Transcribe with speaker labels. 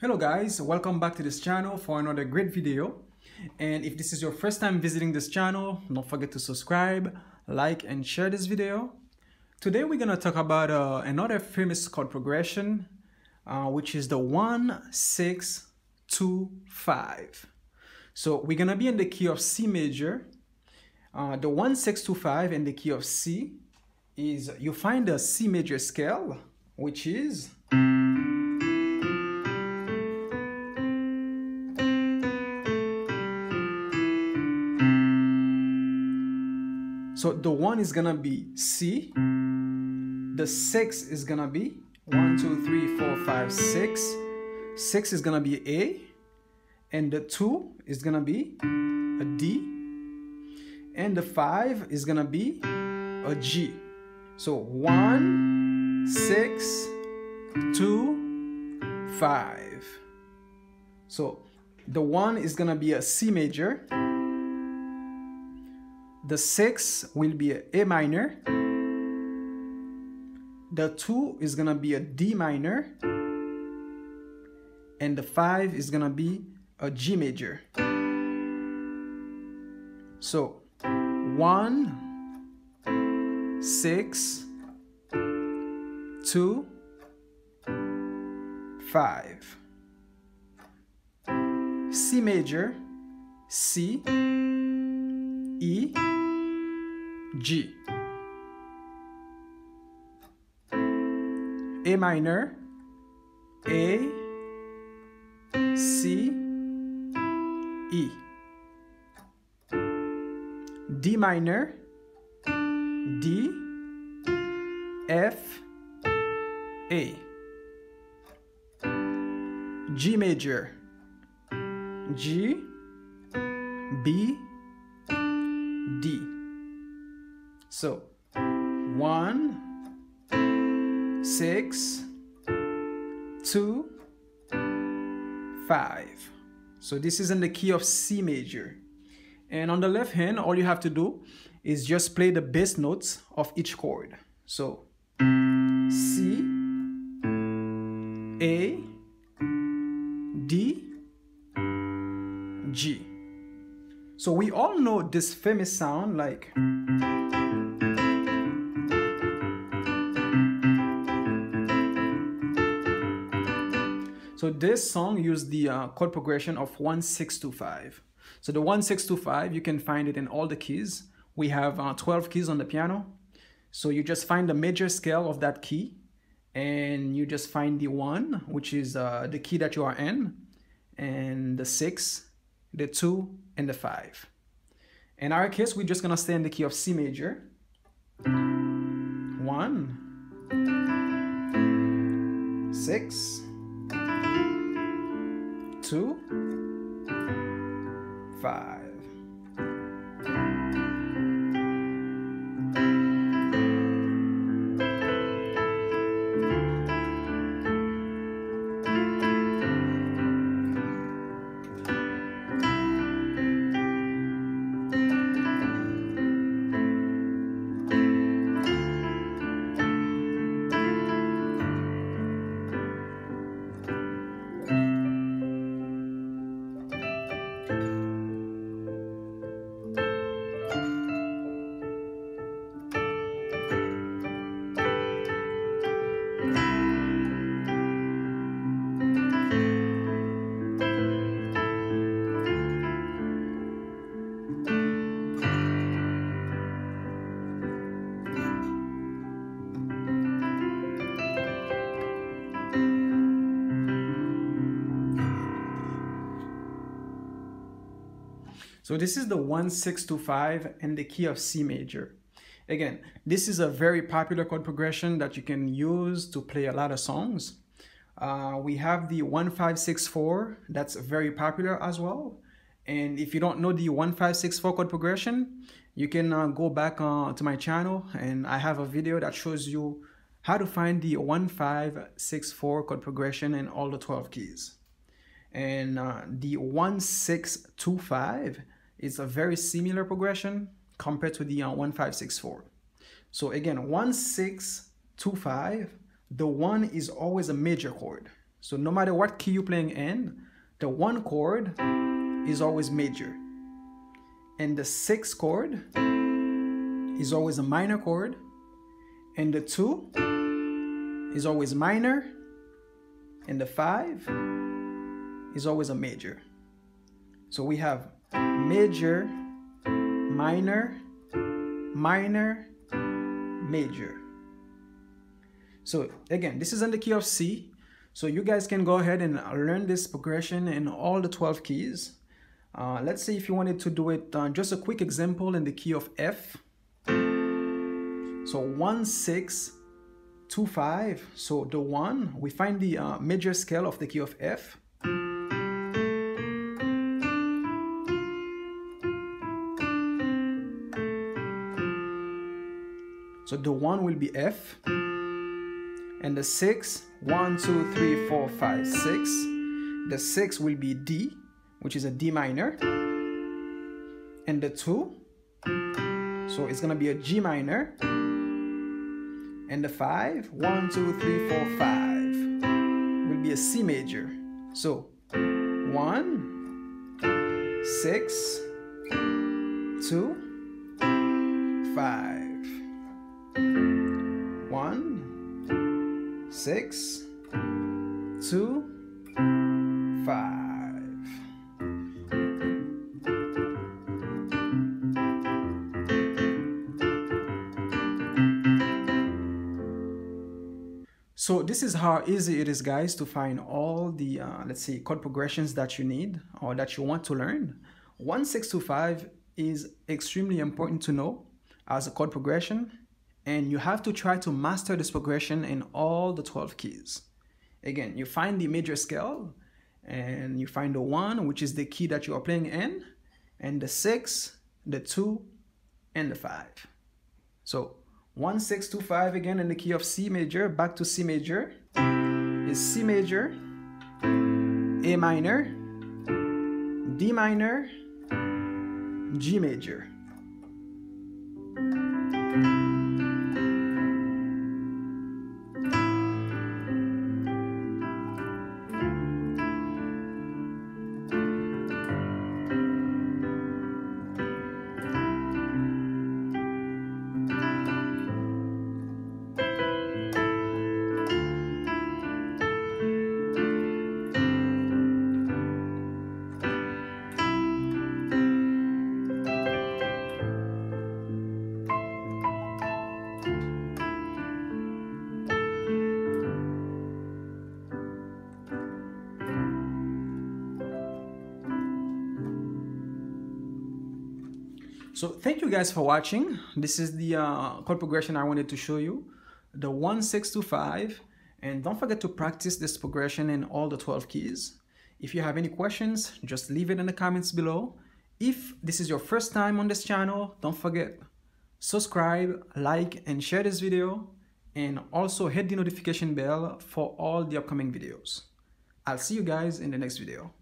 Speaker 1: Hello guys, welcome back to this channel for another great video. And if this is your first time visiting this channel, don't forget to subscribe, like, and share this video. Today we're gonna talk about uh, another famous chord progression, uh, which is the 1, 6, 2, 5. So we're gonna be in the key of C major. Uh, the 1, 6, 2, 5 in the key of C is, you find the C major scale, which is So the one is gonna be C. The six is gonna be one, two, three, four, five, six. Six is gonna be A. And the two is gonna be a D. And the five is gonna be a G. So one, six, two, five. So the one is gonna be a C major the 6 will be a A minor. The 2 is going to be a D minor. And the 5 is going to be a G major. So 1, 6, 2, 5. C major, C, E, G. A minor, A, C, E. D minor, D, F, A. G major, G, B, D. So one, six, two, five. So this is in the key of C major. And on the left hand, all you have to do is just play the bass notes of each chord. So C, A, D, G. So we all know this famous sound like So this song used the uh, chord progression of 1625. So the 1625, you can find it in all the keys. We have uh, 12 keys on the piano. So you just find the major scale of that key and you just find the one, which is uh, the key that you are in, and the six, the two, and the five. In our case, we're just gonna stay in the key of C major. One, six, two, five. So this is the 1625 and the key of C major. Again, this is a very popular chord progression that you can use to play a lot of songs. Uh, we have the 1564, that's very popular as well. And if you don't know the 1564 chord progression, you can uh, go back uh, to my channel and I have a video that shows you how to find the 1564 chord progression in all the 12 keys. And uh, the 1625 is a very similar progression compared to the uh, 1564. So again, 1625, the one is always a major chord. So no matter what key you're playing in, the one chord is always major. And the 6 chord is always a minor chord. And the two is always minor. And the five is always a major. So we have major, minor, minor, major. So again, this is in the key of C. So you guys can go ahead and learn this progression in all the 12 keys. Uh, let's say if you wanted to do it, uh, just a quick example in the key of F. So 1, 6, 2, 5. So the 1, we find the uh, major scale of the key of F. So the 1 will be F. And the 6, 1, 2, 3, 4, 5, 6. The 6 will be D, which is a D minor. And the 2, so it's going to be a G minor. And the 5, 1, 2, 3, 4, 5, will be a C major. So 1, 6, 2, 5. Six, two, five. So this is how easy it is guys to find all the uh, let's say chord progressions that you need or that you want to learn. 1625 is extremely important to know as a chord progression and you have to try to master this progression in all the 12 keys. Again, you find the major scale and you find the one, which is the key that you are playing in, and the six, the two, and the five. So one, six, two, five again in the key of C major, back to C major is C major, A minor, D minor, G major. So thank you guys for watching. This is the uh, chord progression I wanted to show you, the 1625. And don't forget to practice this progression in all the 12 keys. If you have any questions, just leave it in the comments below. If this is your first time on this channel, don't forget, subscribe, like, and share this video. And also hit the notification bell for all the upcoming videos. I'll see you guys in the next video.